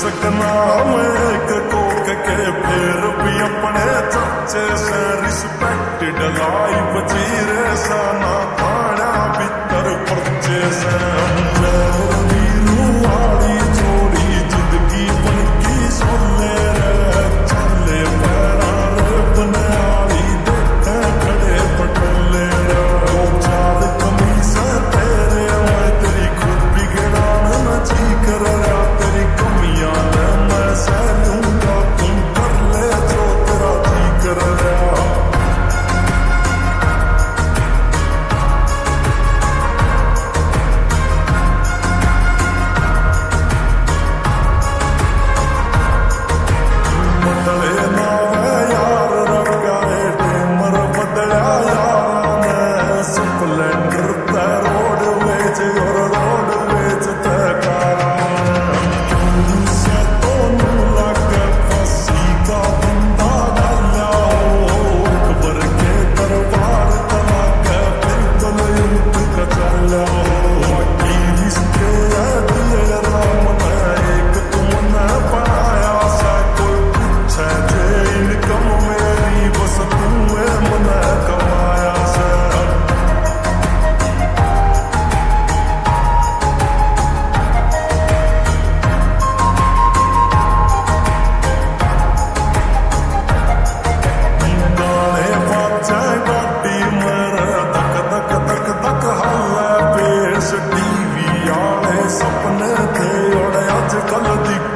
सकना एक कोक के फिर भी अपने चाचे से रिस्पेक्ट डलाई जी रे सा te calodi